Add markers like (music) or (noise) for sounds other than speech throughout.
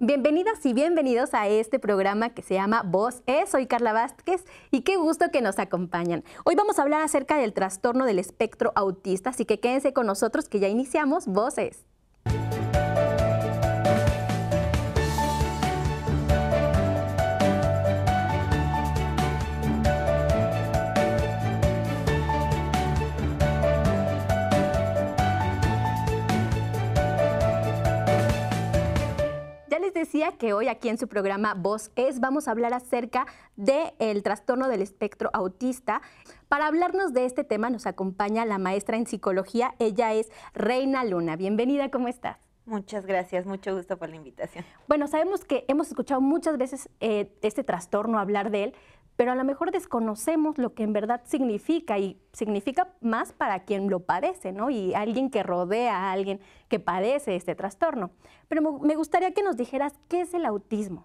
Bienvenidas y bienvenidos a este programa que se llama Voz es. Soy Carla Vázquez y qué gusto que nos acompañan. Hoy vamos a hablar acerca del trastorno del espectro autista, así que quédense con nosotros que ya iniciamos Voz es. decía que hoy aquí en su programa Voz es vamos a hablar acerca del trastorno del espectro autista. Para hablarnos de este tema nos acompaña la maestra en psicología, ella es Reina Luna. Bienvenida, ¿cómo estás? Muchas gracias, mucho gusto por la invitación. Bueno, sabemos que hemos escuchado muchas veces eh, este trastorno, hablar de él, pero a lo mejor desconocemos lo que en verdad significa y significa más para quien lo padece, ¿no? Y alguien que rodea a alguien que padece este trastorno. Pero me gustaría que nos dijeras qué es el autismo.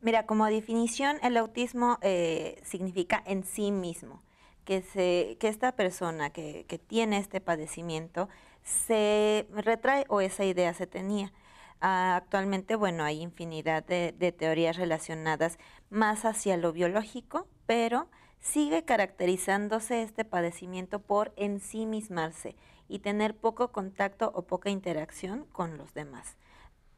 Mira, como definición, el autismo eh, significa en sí mismo, que, se, que esta persona que, que tiene este padecimiento se retrae o esa idea se tenía. Ah, actualmente, bueno, hay infinidad de, teorías relacionadas más hacia lo biológico, pero sigue caracterizándose este padecimiento por ensimismarse y tener poco contacto o poca interacción con los demás.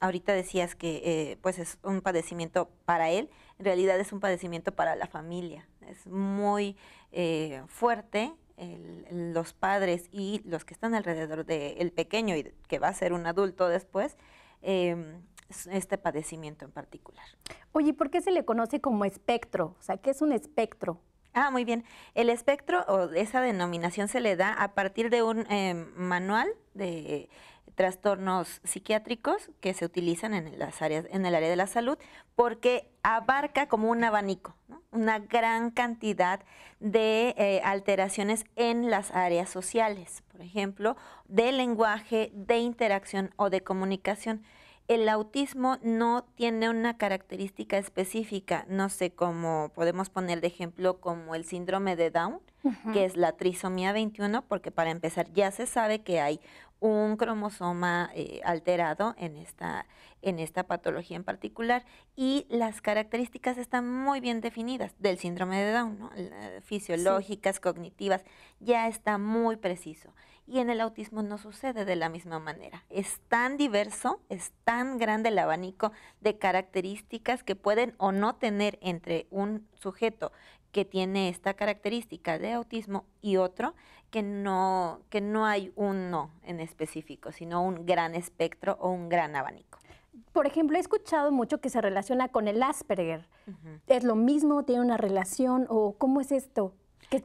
Ahorita decías que eh, pues es un padecimiento para él, en realidad es un padecimiento para la familia. Es muy eh, fuerte los padres y los que están alrededor del pequeño y que va a ser un adulto después, Em, este padecimiento en particular. Oye, ¿por qué se le conoce como espectro? O sea, ¿qué es un espectro? Ah, muy bien. El espectro o esa denominación se le da a partir de un em, manual de trastornos psiquiátricos que se utilizan en las áreas en el área de la salud porque abarca como un abanico una gran cantidad de eh, alteraciones en las áreas sociales por ejemplo de lenguaje de interacción o de comunicación. El autismo no tiene una característica específica, no sé cómo podemos poner de ejemplo como el síndrome de Down, que es la trisomía 21, porque para empezar ya se sabe que hay un cromosoma eh, alterado en esta, en esta patología en particular y las características están muy bien definidas del síndrome de Down, ¿no? fisiológicas, cognitivas, ya está muy preciso. Y en el autismo no sucede de la misma manera. Es tan diverso, es tan grande el abanico de características que pueden o no tener entre un sujeto que tiene esta característica de autismo y otro que no, que no hay uno en específico, sino un gran espectro o un gran abanico. Por ejemplo, he escuchado mucho que se relaciona con el Asperger. ¿Es lo mismo? ¿Tiene una relación? ¿O cómo es esto?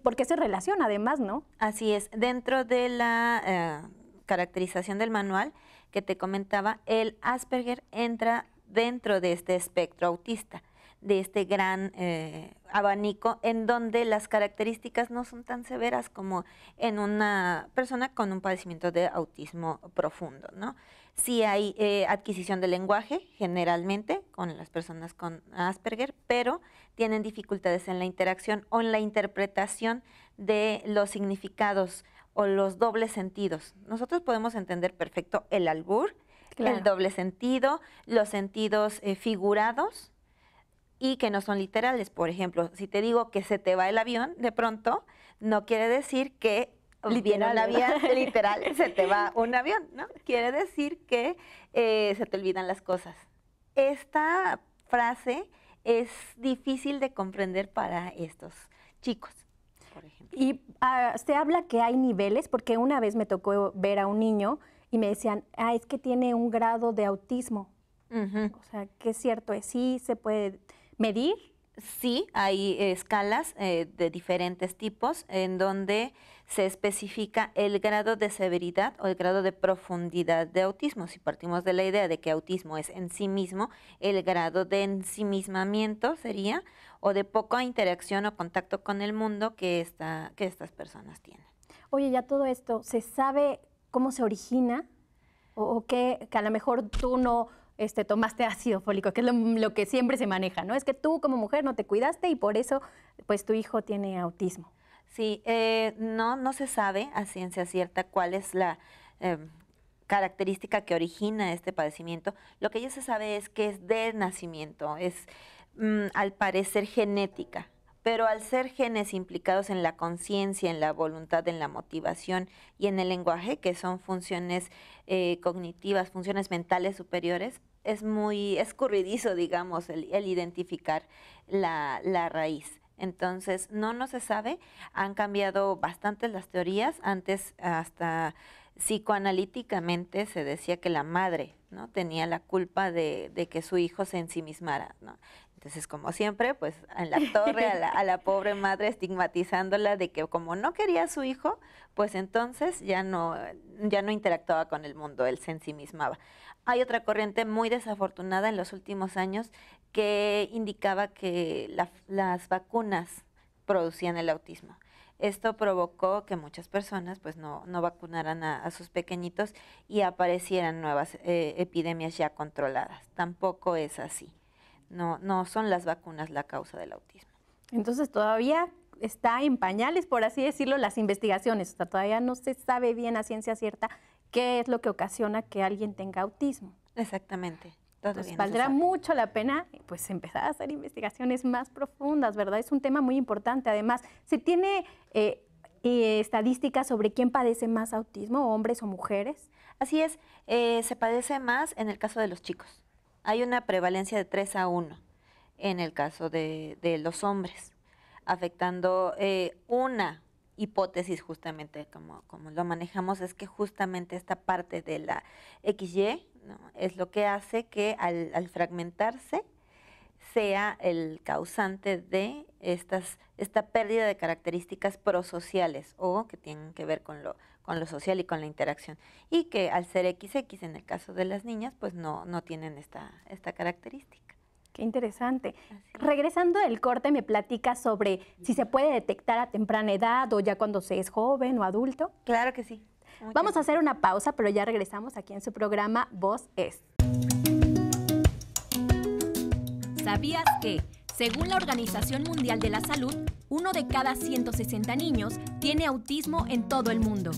¿Por qué se relaciona además, no? Así es. Dentro de la eh, caracterización del manual que te comentaba, el Asperger entra dentro de este espectro autista de este gran eh, abanico en donde las características no son tan severas como en una persona con un padecimiento de autismo profundo, ¿no? Sí hay eh, adquisición de lenguaje generalmente con las personas con Asperger, pero tienen dificultades en la interacción o en la interpretación de los significados o los dobles sentidos. Nosotros podemos entender perfecto el albur, el doble sentido, los sentidos eh, figurados, y que no son literales. Por ejemplo, si te digo que se te va el avión, de pronto, no quiere decir que viene el avión, (laughs) literal, se te va un avión, ¿no? Quiere decir que eh, se te olvidan las cosas. Esta frase es difícil de comprender para estos chicos. Por ejemplo. Y uh, se habla que hay niveles, porque una vez me tocó ver a un niño y me decían, ah, es que tiene un grado de autismo. O sea, que es cierto, es sí se puede medir? Sí, hay escalas eh, de diferentes tipos en donde se especifica el grado de severidad o el grado de profundidad de autismo. Si partimos de la idea de que autismo es en sí mismo, el grado de ensimismamiento sería o de poca interacción o contacto con el mundo que, esta, que estas personas tienen. Oye, ya todo esto, ¿se sabe cómo se origina? ¿O, o que, que a lo mejor tú no este, tomaste ácido fólico, que es lo, que siempre se maneja, ¿no? Es que tú como mujer no te cuidaste y por eso, pues tu hijo tiene autismo. Sí, eh, no, no se sabe a ciencia cierta cuál es la em, característica que origina este padecimiento, lo que ya se sabe es que es de nacimiento, es mm, al parecer genética, pero al ser genes implicados en la conciencia, en la voluntad, en la motivación y en el lenguaje, que son funciones eh, cognitivas, funciones mentales superiores, es muy escurridizo, digamos, el, identificar la, la raíz. Entonces, no, no se sabe, han cambiado bastante las teorías, antes hasta psicoanalíticamente se decía que la madre ¿no? tenía la culpa de, de, que su hijo se ensimismara. Entonces, como siempre, pues en la torre (laughs) a la, pobre madre estigmatizándola de que como no quería a su hijo, pues entonces ya no, ya no interactuaba con el mundo, él se ensimismaba. Hay otra corriente muy desafortunada en los últimos años que indicaba que las vacunas producían el autismo. Esto provocó que muchas personas pues no, no vacunaran a, sus pequeñitos y aparecieran nuevas eh, epidemias ya controladas. Tampoco es así. No, no son las vacunas la causa del autismo. Entonces todavía está en pañales, por así decirlo, las investigaciones. todavía no se sabe bien a ciencia cierta qué es lo que ocasiona que alguien tenga autismo. Exactamente. Entonces, valdrá mucho la pena pues empezar a hacer investigaciones más profundas, ¿verdad? Es un tema muy importante. Además, ¿se tiene eh, eh, estadísticas sobre quién padece más autismo, hombres o mujeres? Así es, eh, se padece más en el caso de los chicos hay una prevalencia de 3 a 1 en el caso de, los hombres, afectando eh, una hipótesis justamente como, como lo manejamos, es que justamente esta parte de la XY es lo que hace que al, fragmentarse sea el causante de estas, esta pérdida de características prosociales o que tienen que ver con lo, con lo social y con la interacción. Y que al ser XX en el caso de las niñas, pues no, no tienen esta, esta característica. Qué interesante. Regresando del corte, me platica sobre si se puede detectar a temprana edad o ya cuando se es joven o adulto. Claro que sí. Vamos a hacer una pausa, pero ya regresamos aquí en su programa Voz es. ¿Sabías que, según la Organización Mundial de la Salud, uno de cada 160 niños tiene autismo en todo el mundo.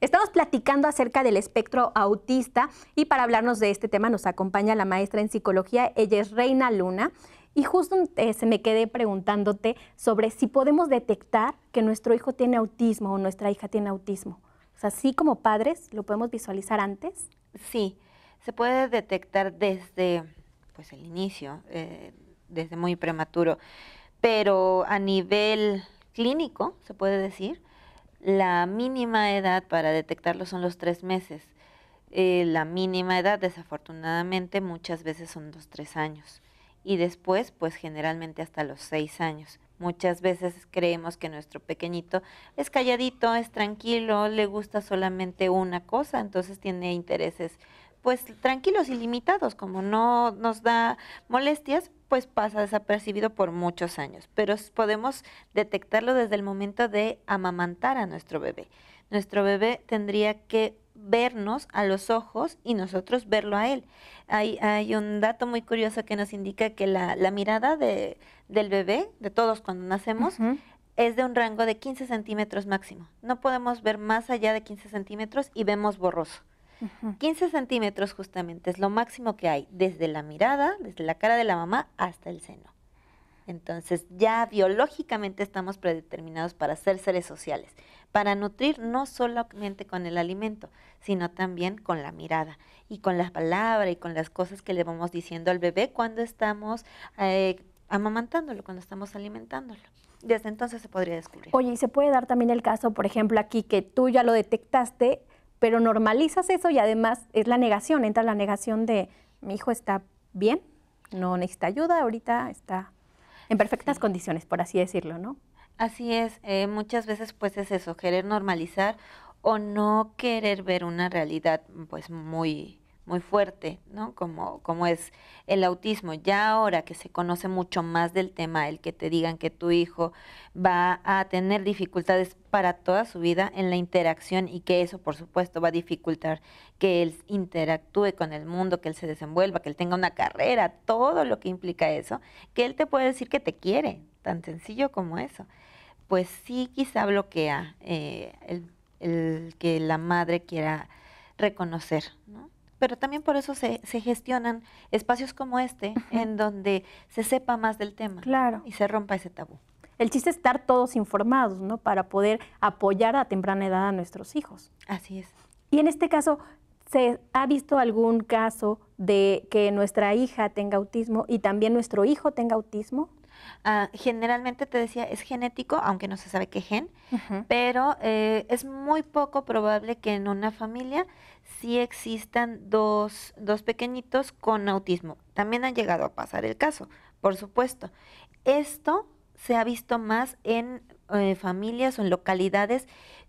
Estamos platicando acerca del espectro autista y para hablarnos de este tema nos acompaña la maestra en psicología, ella es Reina Luna. Y justo eh, se me quedé preguntándote sobre si podemos detectar que nuestro hijo tiene autismo o nuestra hija tiene autismo. O sea, sí como padres lo podemos visualizar antes. Sí, se puede detectar desde pues el inicio, eh, desde muy prematuro, pero a nivel clínico, se puede decir, la mínima edad para detectarlo son los tres meses. Eh, la mínima edad, desafortunadamente, muchas veces son los tres años y después, pues generalmente hasta los seis años. Muchas veces creemos que nuestro pequeñito es calladito, es tranquilo, le gusta solamente una cosa, entonces tiene intereses pues tranquilos y limitados, como no nos da molestias, pues pasa desapercibido por muchos años. Pero podemos detectarlo desde el momento de amamantar a nuestro bebé. Nuestro bebé tendría que vernos a los ojos y nosotros verlo a él. Hay, hay un dato muy curioso que nos indica que la, mirada de, del bebé, de todos cuando nacemos, es de un rango de 15 centímetros máximo. No podemos ver más allá de 15 centímetros y vemos borroso. 15 centímetros justamente es lo máximo que hay, desde la mirada, desde la cara de la mamá hasta el seno. Entonces ya biológicamente estamos predeterminados para ser seres sociales, para nutrir no solamente con el alimento, sino también con la mirada y con las palabras y con las cosas que le vamos diciendo al bebé cuando estamos eh, amamantándolo, cuando estamos alimentándolo. Desde entonces se podría descubrir. Oye, y se puede dar también el caso, por ejemplo, aquí que tú ya lo detectaste, pero normalizas eso y además es la negación, entra la negación de mi hijo está bien, no necesita ayuda, ahorita está en perfectas condiciones, por así decirlo, ¿no? Así es, eh, muchas veces pues es eso, querer normalizar o no querer ver una realidad pues muy muy fuerte, ¿no? Como, como es el autismo. Ya ahora que se conoce mucho más del tema, el que te digan que tu hijo va a tener dificultades para toda su vida en la interacción y que eso, por supuesto, va a dificultar que él interactúe con el mundo, que él se desenvuelva, que él tenga una carrera, todo lo que implica eso, que él te puede decir que te quiere, tan sencillo como eso. Pues sí, quizá bloquea eh, el, el que la madre quiera reconocer, ¿no? Pero también por eso se, se gestionan espacios como este, en donde se sepa más del tema claro. y se rompa ese tabú. El chiste es estar todos informados, ¿no? Para poder apoyar a temprana edad a nuestros hijos. Así es. Y en este caso, ¿se ha visto algún caso de que nuestra hija tenga autismo y también nuestro hijo tenga autismo? Uh, generalmente te decía, es genético, aunque no se sabe qué gen, uh -huh. pero eh, es muy poco probable que en una familia sí existan dos, dos pequeñitos con autismo. También ha llegado a pasar el caso, por supuesto. Esto se ha visto más en eh, familias o en localidades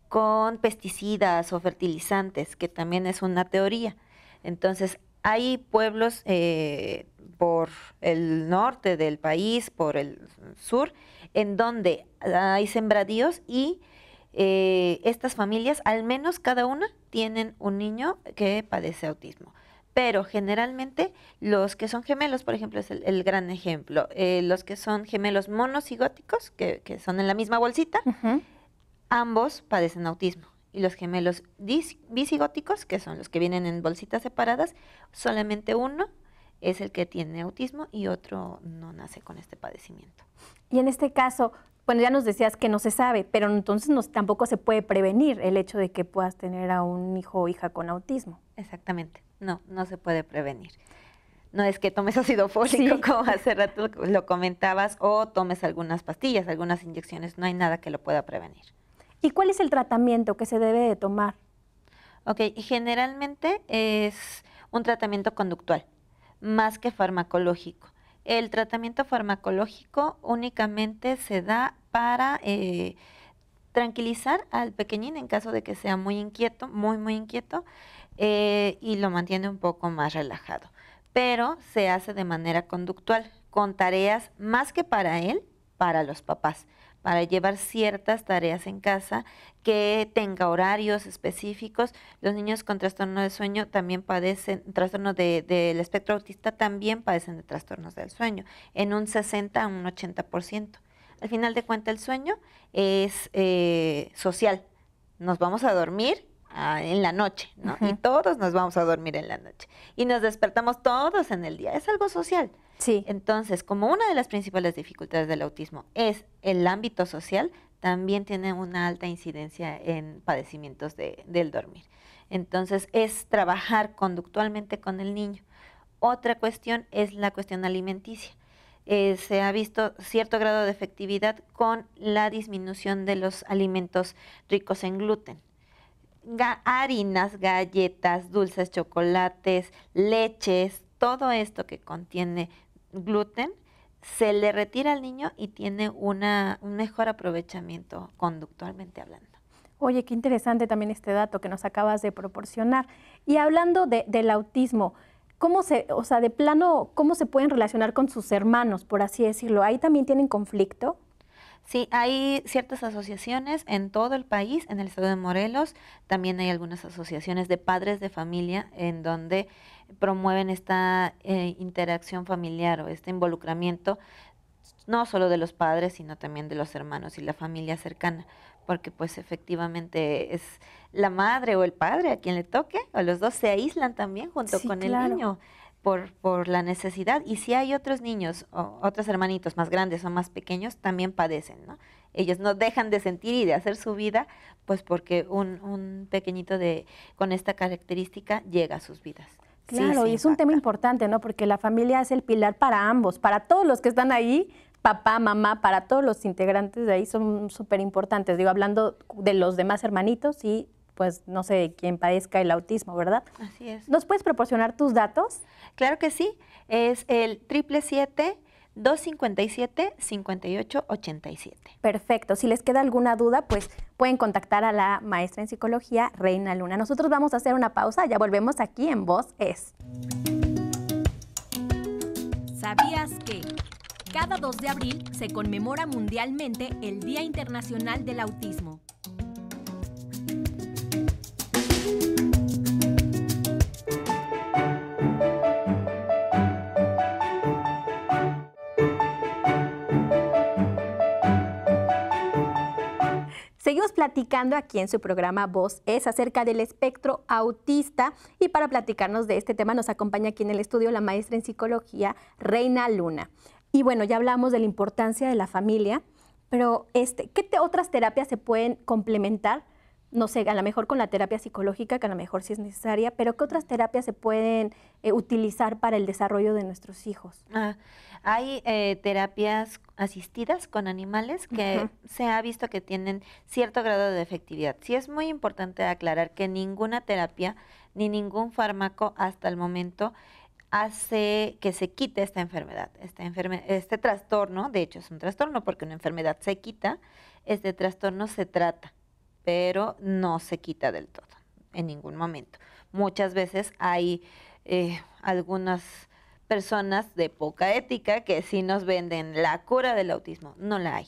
con pesticidas o fertilizantes, que también es una teoría. Entonces, hay pueblos eh, por el norte del país, por el sur, en donde hay sembradíos y eh, estas familias, al menos cada una, tienen un niño que padece autismo. Pero generalmente los que son gemelos, por ejemplo, es el, el gran ejemplo. Eh, los que son gemelos monocigóticos, que, que, son en la misma bolsita, uh -huh. ambos padecen autismo. Y los gemelos bisigóticos, que son los que vienen en bolsitas separadas, solamente uno es el que tiene autismo y otro no nace con este padecimiento. Y en este caso, bueno, ya nos decías que no se sabe, pero entonces no, tampoco se puede prevenir el hecho de que puedas tener a un hijo o hija con autismo. Exactamente, no, no se puede prevenir. No es que tomes ácido fólico, sí. como hace rato lo comentabas, o tomes algunas pastillas, algunas inyecciones, no hay nada que lo pueda prevenir. ¿Y cuál es el tratamiento que se debe de tomar? Ok, generalmente es un tratamiento conductual, más que farmacológico. El tratamiento farmacológico únicamente se da para eh, tranquilizar al pequeñín en caso de que sea muy inquieto, muy, muy inquieto, eh, y lo mantiene un poco más relajado. Pero se hace de manera conductual, con tareas más que para él, para los papás para llevar ciertas tareas en casa, que tenga horarios específicos. Los niños con trastorno de sueño también padecen, trastorno del de, de espectro autista también padecen de trastornos del sueño, en un 60 a un 80%. Al final de cuentas, el sueño es eh, social. Nos vamos a dormir ah, en la noche, ¿no? Uh -huh. Y todos nos vamos a dormir en la noche. Y nos despertamos todos en el día. Es algo social. Sí. Entonces, como una de las principales dificultades del autismo es el ámbito social, también tiene una alta incidencia en padecimientos de, del dormir. Entonces, es trabajar conductualmente con el niño. Otra cuestión es la cuestión alimenticia. Eh, se ha visto cierto grado de efectividad con la disminución de los alimentos ricos en gluten. Harinas, galletas, dulces, chocolates, leches, todo esto que contiene gluten, se le retira al niño y tiene una, un mejor aprovechamiento conductualmente hablando. Oye, qué interesante también este dato que nos acabas de proporcionar. Y hablando de, del autismo, ¿cómo se, o sea, de plano, cómo se pueden relacionar con sus hermanos, por así decirlo? ¿Ahí también tienen conflicto? Sí, hay ciertas asociaciones en todo el país, en el estado de Morelos, también hay algunas asociaciones de padres de familia en donde promueven esta eh, interacción familiar o este involucramiento, no solo de los padres, sino también de los hermanos y la familia cercana, porque pues efectivamente es la madre o el padre a quien le toque, o los dos se aíslan también junto sí, con claro. el niño por, por la necesidad. Y si hay otros niños o otros hermanitos más grandes o más pequeños, también padecen, ¿no? Ellos no dejan de sentir y de hacer su vida, pues porque un, un pequeñito de, con esta característica llega a sus vidas. Claro, sí, y es un tema importante, ¿no? Porque la familia es el pilar para ambos, para todos los que están ahí, papá, mamá, para todos los integrantes de ahí son súper importantes. Digo, hablando de los demás hermanitos y pues no sé quién padezca el autismo, ¿verdad? Así es. ¿Nos puedes proporcionar tus datos? Claro que sí. Es el triple siete 257-5887. Perfecto. Si les queda alguna duda, pues pueden contactar a la maestra en psicología, Reina Luna. Nosotros vamos a hacer una pausa, ya volvemos aquí en Voz Es. ¿Sabías que cada 2 de abril se conmemora mundialmente el Día Internacional del Autismo? Seguimos platicando aquí en su programa Voz es acerca del espectro autista y para platicarnos de este tema nos acompaña aquí en el estudio la maestra en psicología Reina Luna. Y bueno, ya hablamos de la importancia de la familia, pero este, ¿qué otras terapias se pueden complementar? No sé, a lo mejor con la terapia psicológica, que a lo mejor sí es necesaria, pero ¿qué otras terapias se pueden eh, utilizar para el desarrollo de nuestros hijos? Ah, hay eh, terapias asistidas con animales que se ha visto que tienen cierto grado de efectividad. Sí es muy importante aclarar que ninguna terapia ni ningún fármaco hasta el momento hace que se quite esta enfermedad, esta este trastorno, de hecho es un trastorno porque una enfermedad se quita, este trastorno se trata, pero no se quita del todo, en ningún momento. Muchas veces hay eh, algunas personas de poca ética que sí nos venden la cura del autismo. No la hay.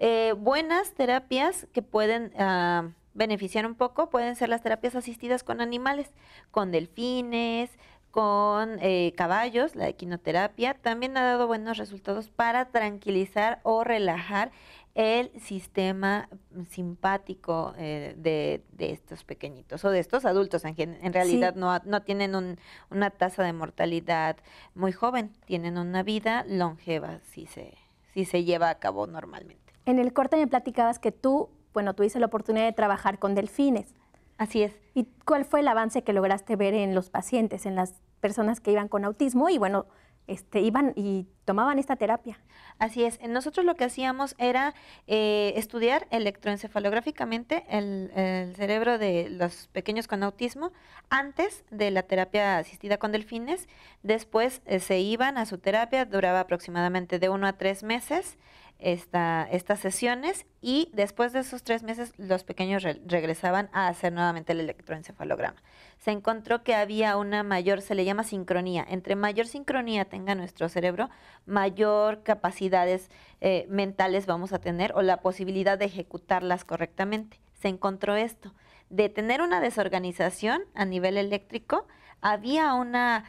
Eh, buenas terapias que pueden ah, beneficiar un poco pueden ser las terapias asistidas con animales, con delfines, con eh, caballos, la equinoterapia. También ha dado buenos resultados para tranquilizar o relajar el sistema simpático eh, de, estos pequeñitos o de estos adultos. En, en realidad no, no, tienen una tasa de mortalidad muy joven, tienen una vida longeva si se, si se lleva a cabo normalmente. En el corte me platicabas que tú, bueno, tuviste la oportunidad de trabajar con delfines. Así es. ¿Y cuál fue el avance que lograste ver en los pacientes, en las personas que iban con autismo y bueno, este, iban y tomaban esta terapia. Así es. Nosotros lo que hacíamos era eh, estudiar electroencefalográficamente el, cerebro de los pequeños con autismo antes de la terapia asistida con delfines. Después eh, se iban a su terapia, duraba aproximadamente de uno a tres meses esta, estas sesiones y después de esos tres meses los pequeños regresaban a hacer nuevamente el electroencefalograma. Se encontró que había una mayor, se le llama sincronía. Entre mayor sincronía tenga nuestro cerebro, mayor capacidades eh, mentales vamos a tener o la posibilidad de ejecutarlas correctamente. Se encontró esto. De tener una desorganización a nivel eléctrico, había una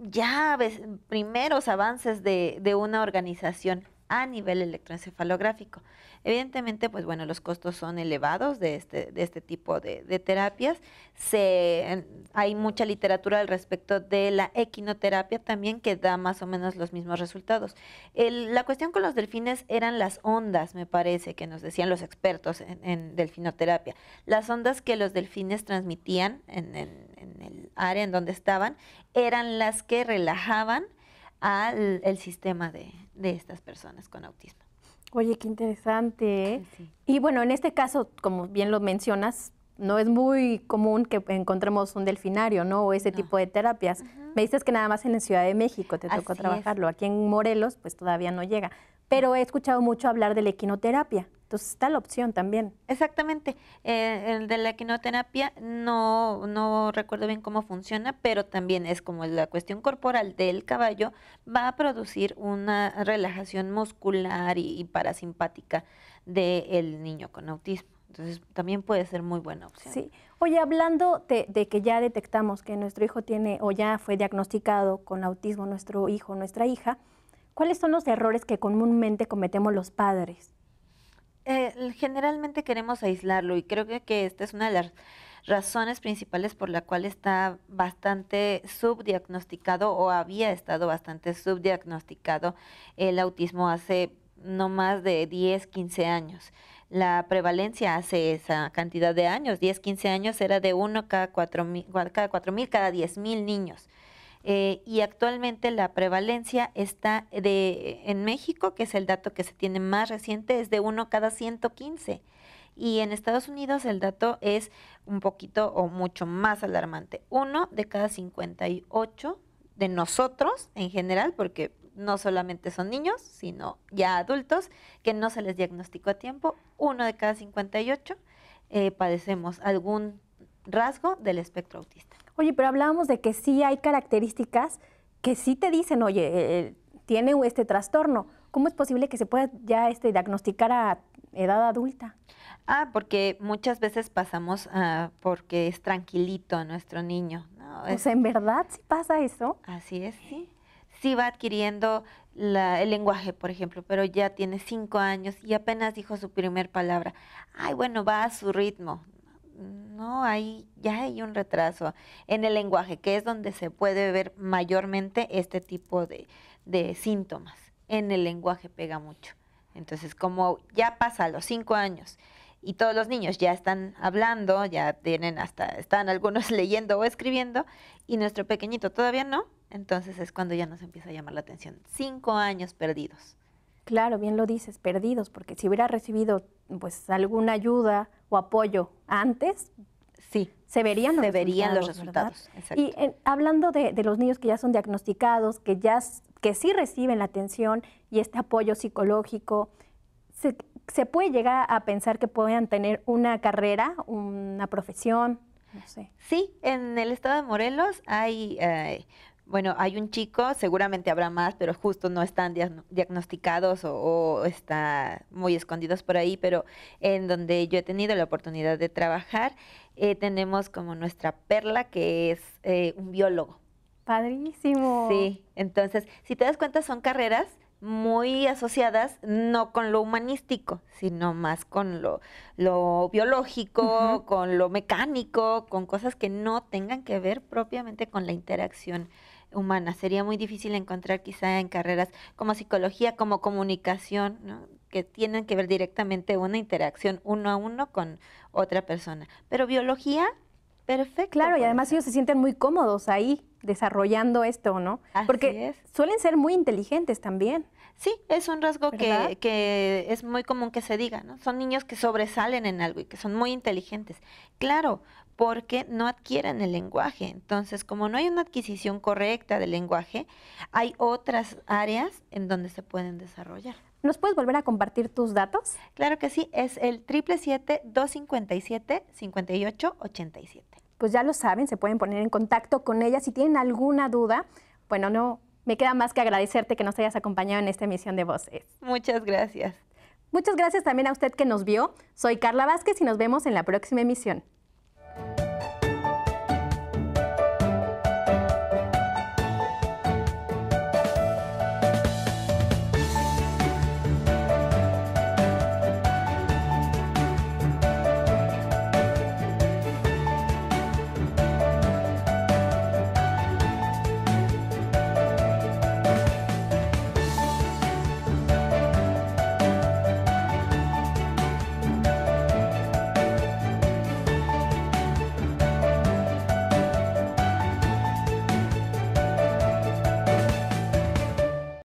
ya primeros avances de una organización a nivel electroencefalográfico. Evidentemente, pues bueno, los costos son elevados de este, de este tipo de, terapias. Hay mucha literatura al respecto de la equinoterapia también que da más o menos los mismos resultados. la cuestión con los delfines eran las ondas, me parece, que nos decían los expertos en, delfinoterapia. Las ondas que los delfines transmitían en, en el área en donde estaban eran las que relajaban al el sistema de, de estas personas con autismo. Oye, qué interesante. ¿eh? Y bueno, en este caso, como bien lo mencionas, no es muy común que encontremos un delfinario, ¿no? O ese tipo de terapias. Me dices que nada más en la Ciudad de México te tocó trabajarlo. Aquí en Morelos, pues todavía no llega. Pero he escuchado mucho hablar de la equinoterapia. Entonces está la opción también. Exactamente. Eh, el de la equinoterapia no, no recuerdo bien cómo funciona, pero también es como la cuestión corporal del caballo, va a producir una relajación muscular y, parasimpática del niño con autismo. Entonces también puede ser muy buena opción. Sí. Oye, hablando de, de, que ya detectamos que nuestro hijo tiene o ya fue diagnosticado con autismo, nuestro hijo, nuestra hija, ¿cuáles son los errores que comúnmente cometemos los padres? Eh, generalmente queremos aislarlo y creo que, esta es una de las razones principales por la cual está bastante subdiagnosticado o había estado bastante subdiagnosticado el autismo hace no más de 10, 15 años. La prevalencia hace esa cantidad de años, 10, 15 años, era de uno cada 4 mil, cada, 4, mil, cada 10 mil niños. Eh, y actualmente la prevalencia está de, en México, que es el dato que se tiene más reciente, es de uno cada 115. Y en Estados Unidos el dato es un poquito o mucho más alarmante. Uno de cada 58 de nosotros en general, porque no solamente son niños, sino ya adultos que no se les diagnosticó a tiempo. Uno de cada 58 eh, padecemos algún rasgo del espectro autista. Oye, pero hablábamos de que sí hay características que sí te dicen, oye, eh, tiene este trastorno. ¿Cómo es posible que se pueda ya este, diagnosticar a edad adulta? Ah, porque muchas veces pasamos ah, porque es tranquilito nuestro niño. ¿no? O sea, ¿en verdad sí pasa eso? Así es, sí. Sí va adquiriendo el lenguaje, por ejemplo, pero ya tiene cinco años y apenas dijo su primer palabra. Ay, bueno, va a su ritmo. No, ahí ya hay un retraso en el lenguaje, que es donde se puede ver mayormente este tipo de, de síntomas. En el lenguaje pega mucho. Entonces, como ya pasa a los cinco años y todos los niños ya están hablando, ya tienen hasta, están algunos (laughs) leyendo o escribiendo, y nuestro pequeñito todavía no, entonces es cuando ya nos empieza a llamar la atención. Cinco años perdidos. Claro, bien lo dices, perdidos, porque si hubiera recibido pues alguna ayuda o apoyo antes, sí, se verían los se resultados. Los resultados y hablando de, de, los niños que ya son diagnosticados, que ya que sí reciben la atención y este apoyo psicológico, se, se puede llegar a pensar que puedan tener una carrera, una profesión, no sé. Sí, en el estado de Morelos hay, eh, bueno, hay un chico, seguramente habrá más, pero justo no están diagnosticados o, o están muy escondidos por ahí, pero en donde yo he tenido la oportunidad de trabajar, eh, tenemos como nuestra perla que es eh, un biólogo. Padrísimo. Sí, entonces, si te das cuenta, son carreras muy asociadas no con lo humanístico, sino más con lo, lo biológico, con lo mecánico, con cosas que no tengan que ver propiamente con la interacción humana. Sería muy difícil encontrar quizá en carreras como psicología, como comunicación, ¿no? que tienen que ver directamente una interacción uno a uno con otra persona. Pero biología, perfecto. Claro, y además ellos se sienten muy cómodos ahí desarrollando esto, ¿no? Así Porque es. suelen ser muy inteligentes también. Sí, es un rasgo que, que es muy común que se diga, ¿no? Son niños que sobresalen en algo y que son muy inteligentes. Claro, porque no adquieren el lenguaje. Entonces, como no hay una adquisición correcta del lenguaje, hay otras áreas en donde se pueden desarrollar. ¿Nos puedes volver a compartir tus datos? Claro que sí, es el 777-257-5887. Pues ya lo saben, se pueden poner en contacto con ella si tienen alguna duda. Bueno, no me queda más que agradecerte que nos hayas acompañado en esta emisión de Voces. Muchas gracias. Muchas gracias también a usted que nos vio. Soy Carla Vázquez y nos vemos en la próxima emisión.